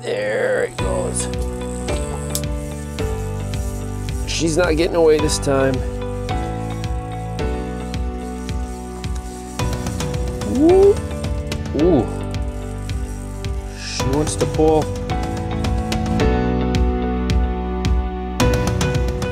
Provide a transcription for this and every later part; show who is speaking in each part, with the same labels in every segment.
Speaker 1: There it goes. She's not getting away this time. Woo. Ooh. She wants to pull.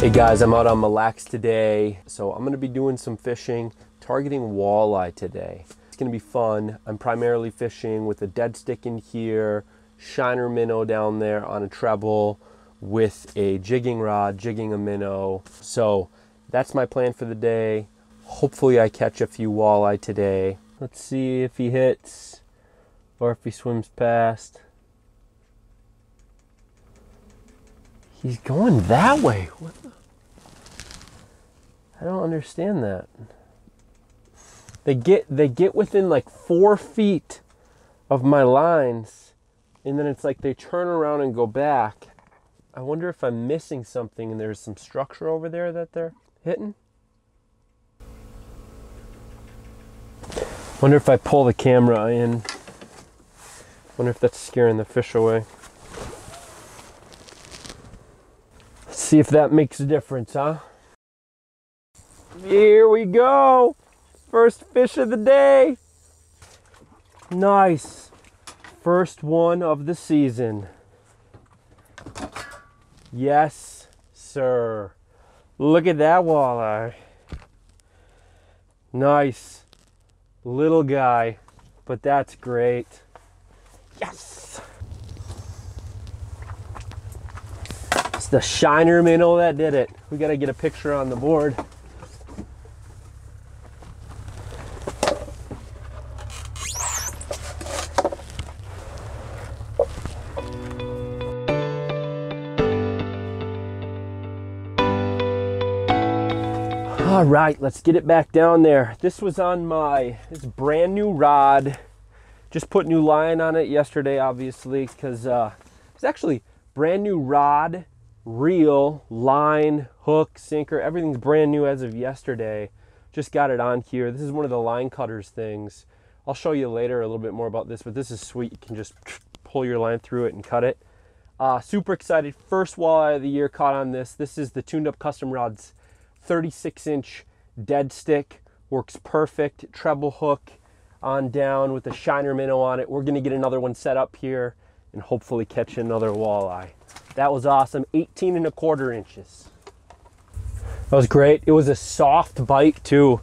Speaker 1: Hey guys, I'm out on Mille Lacs today. So I'm gonna be doing some fishing, targeting walleye today. It's gonna be fun. I'm primarily fishing with a dead stick in here, shiner minnow down there on a treble with a jigging rod, jigging a minnow. So that's my plan for the day. Hopefully I catch a few walleye today. Let's see if he hits or if he swims past. He's going that way. What the? I don't understand that. They get they get within like four feet of my lines, and then it's like they turn around and go back. I wonder if I'm missing something and there's some structure over there that they're hitting. Wonder if I pull the camera in. Wonder if that's scaring the fish away. See if that makes a difference, huh? Here we go. First fish of the day. Nice. First one of the season. Yes, sir. Look at that walleye. Nice. Little guy, but that's great. Yes. It's the shiner minnow that did it. We got to get a picture on the board. All right, let's get it back down there. This was on my this brand new rod. Just put new line on it yesterday, obviously, because uh, it's actually brand new rod, reel, line, hook, sinker. Everything's brand new as of yesterday. Just got it on here. This is one of the line cutters things. I'll show you later a little bit more about this, but this is sweet. You can just pull your line through it and cut it. Uh, super excited. First walleye of the year caught on this. This is the tuned up custom rods 36 inch dead stick. Works perfect. Treble hook on down with a shiner minnow on it. We're to get another one set up here and hopefully catch another walleye. That was awesome. 18 and a quarter inches. That was great. It was a soft bite too.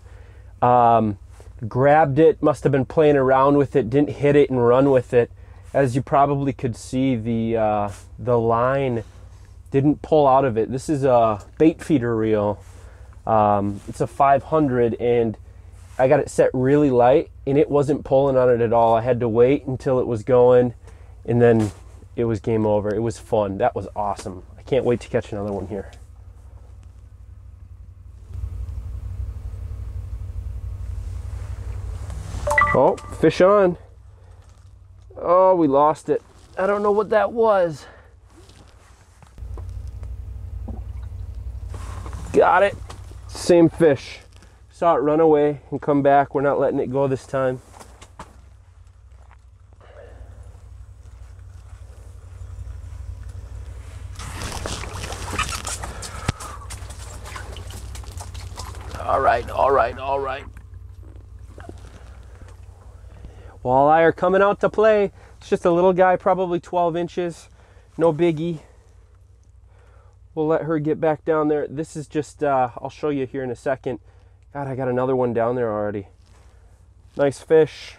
Speaker 1: Um, grabbed it must have been playing around with it didn't hit it and run with it. As you probably could see the uh, the line didn't pull out of it. This is a bait feeder reel um, it's a 500 and I got it set really light and it wasn't pulling on it at all. I had to wait until it was going and then it was game over. It was fun. That was awesome. I can't wait to catch another one here. Oh, fish on. Oh, we lost it. I don't know what that was. Got it. Same fish. Saw it run away and come back. We're not letting it go this time. All right, all right, all right. Walleye are coming out to play. It's just a little guy, probably 12 inches. No biggie we'll let her get back down there. This is just, uh, I'll show you here in a second. God, I got another one down there already. Nice fish.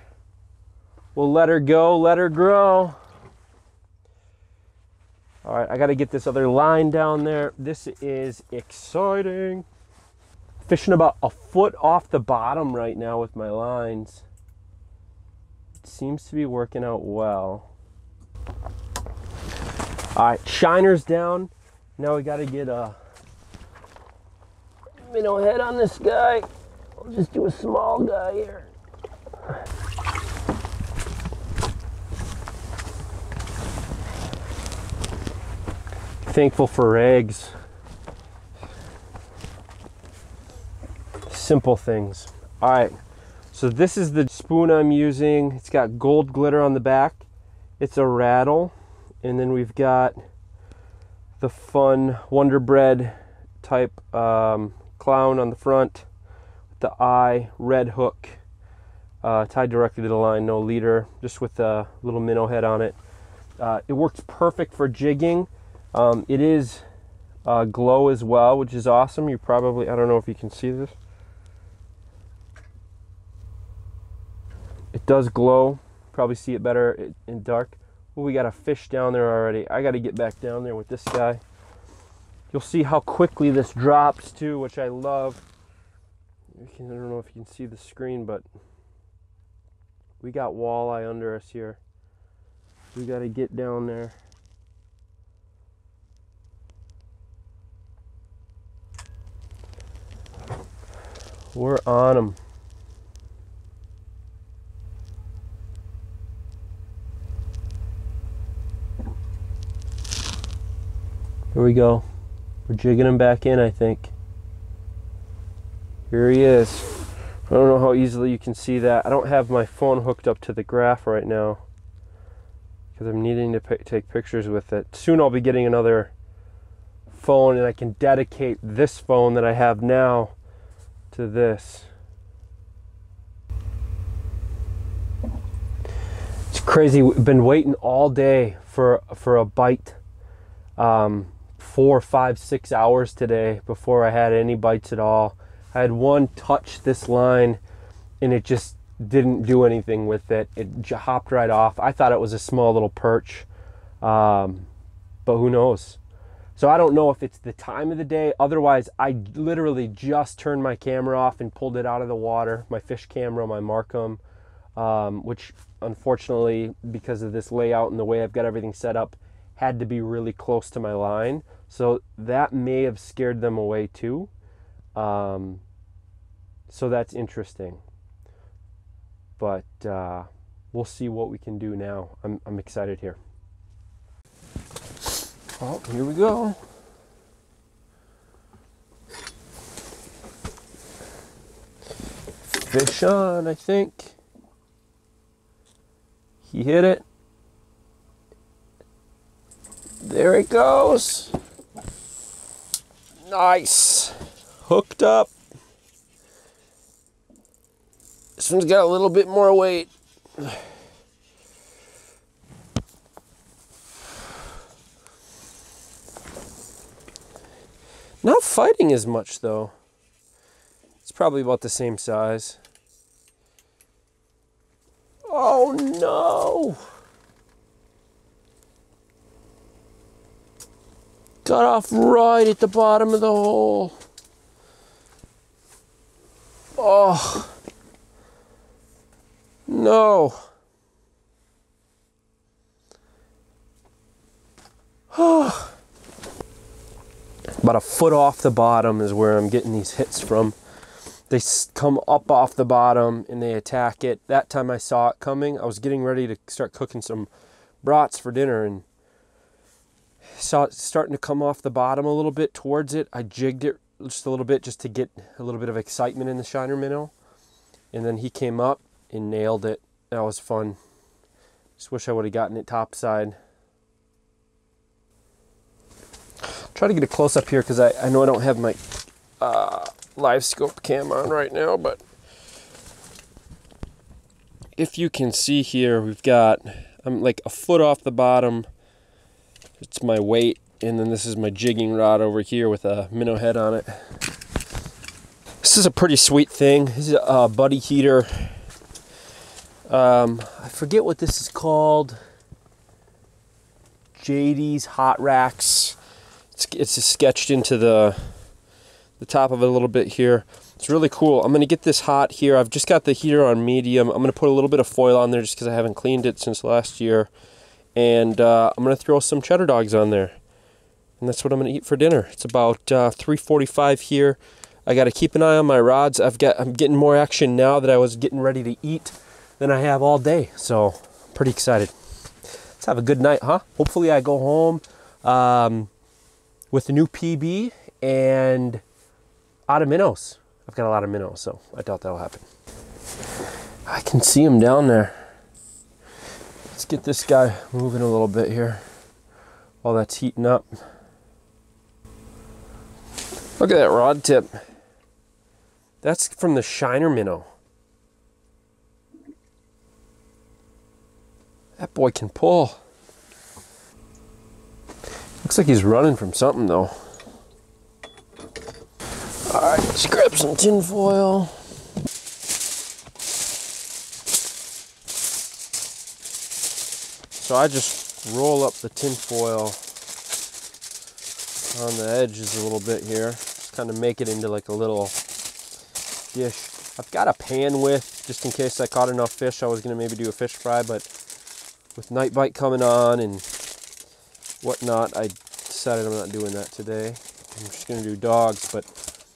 Speaker 1: We'll let her go, let her grow. All right, I got to get this other line down there. This is exciting. Fishing about a foot off the bottom right now with my lines. It seems to be working out well. All right, shiners down. Now we got to get a minnow head on this guy. I'll just do a small guy here. Thankful for eggs. Simple things. All right, so this is the spoon I'm using. It's got gold glitter on the back. It's a rattle and then we've got the fun Wonder Bread type um, clown on the front with the eye, red hook, uh, tied directly to the line, no leader, just with a little minnow head on it. Uh, it works perfect for jigging. Um, it is uh, glow as well, which is awesome. You probably, I don't know if you can see this. It does glow. Probably see it better in dark. Well, we got a fish down there already. I got to get back down there with this guy. You'll see how quickly this drops too, which I love. I don't know if you can see the screen, but we got walleye under us here. We got to get down there. We're on them. Here we go. We're jigging him back in, I think. Here he is. I don't know how easily you can see that. I don't have my phone hooked up to the graph right now because I'm needing to take pictures with it. Soon I'll be getting another phone and I can dedicate this phone that I have now to this. It's crazy. We've been waiting all day for for a bite. Um, four, five, six hours today before I had any bites at all. I had one touch this line and it just didn't do anything with it. It hopped right off. I thought it was a small little perch, um, but who knows? So I don't know if it's the time of the day. Otherwise, I literally just turned my camera off and pulled it out of the water. My fish camera, my Marcum, um, which unfortunately, because of this layout and the way I've got everything set up, had to be really close to my line. So that may have scared them away too. Um, so that's interesting. But uh, we'll see what we can do now. I'm, I'm excited here. Oh, here we go. Fish on, I think. He hit it. There it goes. Nice. Hooked up. This one's got a little bit more weight. Not fighting as much though. It's probably about the same size. Oh no! Got off right at the bottom of the hole. Oh. No. Oh. About a foot off the bottom is where I'm getting these hits from. They come up off the bottom and they attack it. That time I saw it coming. I was getting ready to start cooking some brats for dinner and saw it starting to come off the bottom a little bit towards it. I jigged it just a little bit just to get a little bit of excitement in the shiner minnow. And then he came up and nailed it. That was fun. Just wish I would have gotten it topside. try to get a close up here because I, I know I don't have my uh, Livescope cam on right now, but if you can see here, we've got, I'm like a foot off the bottom. It's my weight, and then this is my jigging rod over here with a minnow head on it. This is a pretty sweet thing. This is a buddy heater. Um, I forget what this is called. JD's Hot Racks it's, it's sketched into the the top of it a little bit here. It's really cool. I'm to get this hot here. I've just got the heater on medium. I'm to put a little bit of foil on there just because I haven't cleaned it since last year. And uh, I'm to throw some cheddar dogs on there. And that's what I'm to eat for dinner. It's about uh, 3:45 here. I got to keep an eye on my rods. I've got I'm getting more action now that I was getting ready to eat than I have all day. So, pretty excited. Let's have a good night, huh? Hopefully I go home um, with the new PB and out of minnows. I've got a lot of minnows, so I doubt that'll happen. I can see them down there. Get this guy moving a little bit here. while that's heating up. Look at that rod tip. That's from the Shiner minnow. That boy can pull. Looks like he's running from something though. Alright, let's grab some tin So I just roll up the tin foil on the edges a little bit here. Just kind of make it into like a little dish. I've got a pan with, just in case I caught enough fish, I was gonna maybe do a fish fry, but with night bite coming on and whatnot, I decided I'm not doing that today. I'm just gonna do dogs, but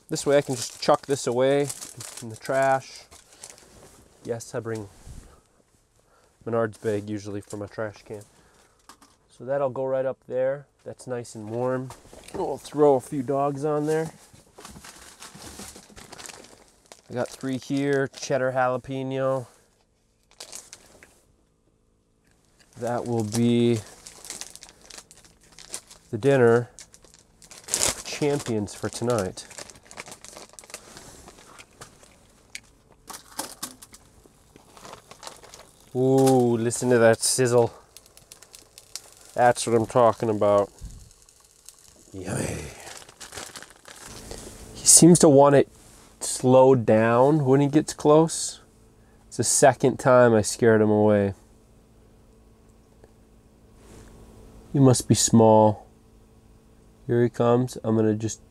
Speaker 1: this way I can just chuck this away in the trash. Yes, I bring Menard's bag usually for my trash can. So that'll go right up there. That's nice and warm. We'll throw a few dogs on there. I got three here, cheddar jalapeno. That will be the dinner champions for tonight. Ooh, listen to that sizzle. That's what I'm talking about. Yummy. He seems to want it slowed down when he gets close. It's the second time I scared him away. He must be small. Here he comes. I'm to just.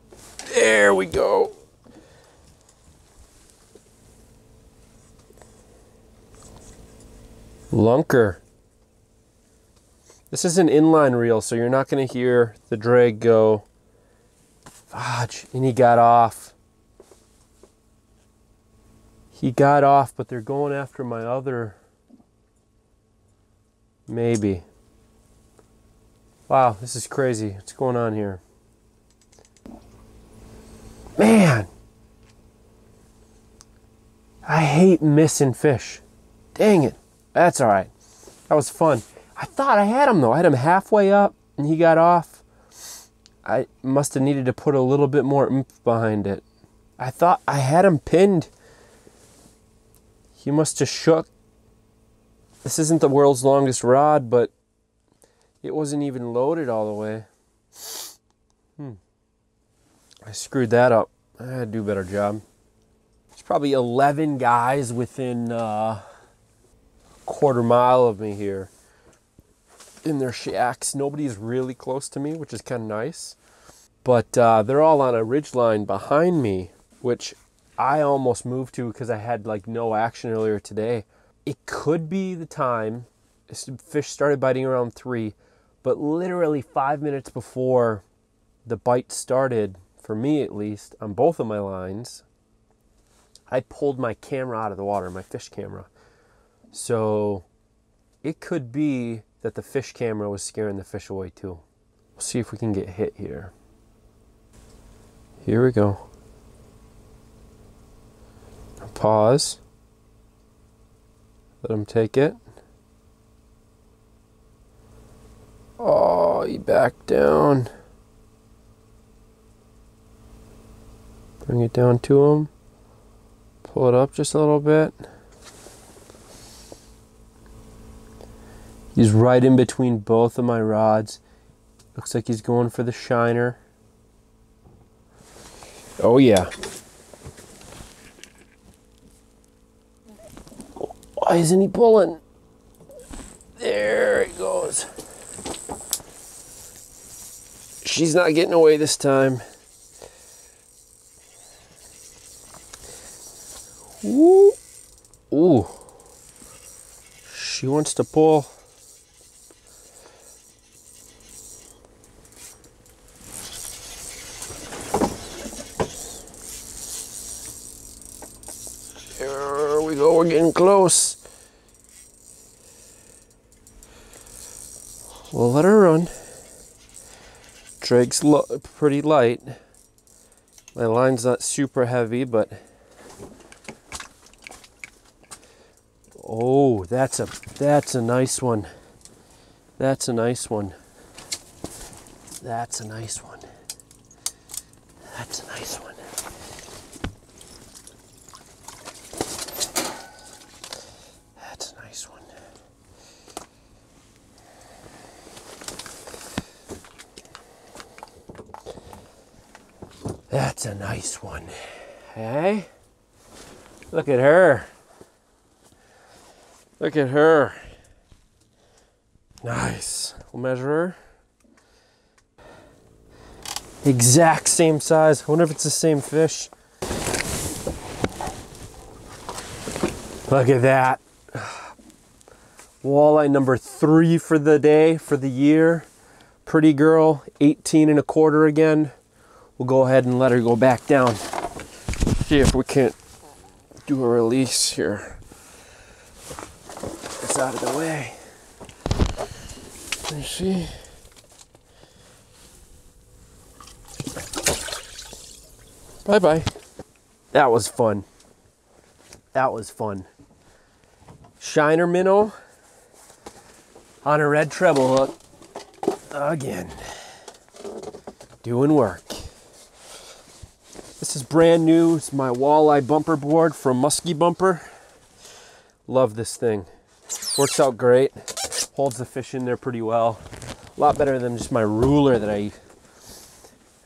Speaker 1: There we go. Lunker. This is an inline reel, so you're not going to hear the drag go. Fudge. And he got off. He got off, but they're going after my other. Maybe. Wow, this is crazy. What's going on here? Man. I hate missing fish. Dang it. That's all right. That was fun. I thought I had him though. I had him halfway up and he got off. I must have needed to put a little bit more oomph behind it. I thought I had him pinned. He must have shook. This isn't the world's longest rod, but it wasn't even loaded all the way. Hmm. I screwed that up. I do a better job. There's probably 11 guys within uh, quarter mile of me here in their shacks. Nobody's really close to me, which is kind of nice. But uh, they're all on a ridge line behind me, which I almost moved to because I had like no action earlier today. It could be the time. Fish started biting around three, but literally five minutes before the bite started, for me at least, on both of my lines, I pulled my camera out of the water, my fish camera. So it could be that the fish camera was scaring the fish away too. We'll see if we can get hit here. Here we go. Pause. Let him take it. Oh, he backed down. Bring it down to him. Pull it up just a little bit. He's right in between both of my rods. Looks like he's going for the shiner. Oh yeah. Why isn't he pulling? There he goes. She's not getting away this time. Ooh. Ooh. She wants to pull. Drag's pretty light. My line's not super heavy, but oh, that's a that's a nice one. That's a nice one. That's a nice one. That's a nice one. That's a nice one. That's a nice one. Hey? Look at her. Look at her. Nice. We'll measure her. Exact same size. I wonder if it's the same fish. Look at that. Walleye number three for the day, for the year. Pretty girl, 18 and a quarter again. We'll go ahead and let her go back down. See if we can't do a release here. It's out of the way. You see? Bye bye. That was fun. That was fun. Shiner minnow on a red treble hook again. Doing work. This is brand new. It's my walleye bumper board from Muskie Bumper. Love this thing. Works out great. Holds the fish in there pretty well. A lot better than just my ruler that I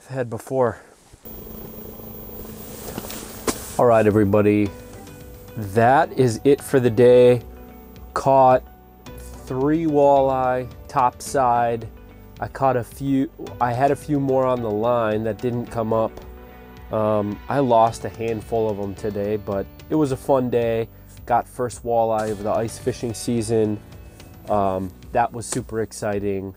Speaker 1: had before. All right, everybody. That is it for the day. Caught three walleye top side. I caught a few, I had a few more on the line that didn't come up. Um, I lost a handful of them today, but it was a fun day. Got first walleye of the ice fishing season. Um, that was super exciting.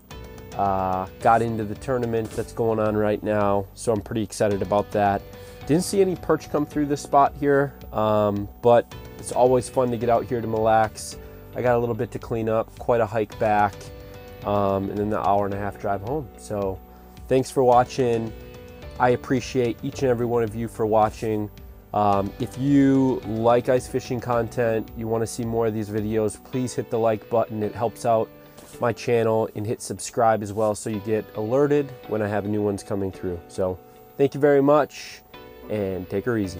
Speaker 1: Uh, got into the tournament that's going on right now, so I'm pretty excited about that. Didn't see any perch come through this spot here, um, but it's always fun to get out here to Mille Lacs. I got a little bit to clean up, quite a hike back, um, and then the hour and a half drive home. So thanks for watching. I appreciate each and every one of you for watching. Um, if you like ice fishing content, you want to see more of these videos, please hit the like button. It helps out my channel and hit subscribe as well so you get alerted when I have new ones coming through. So thank you very much and take her easy.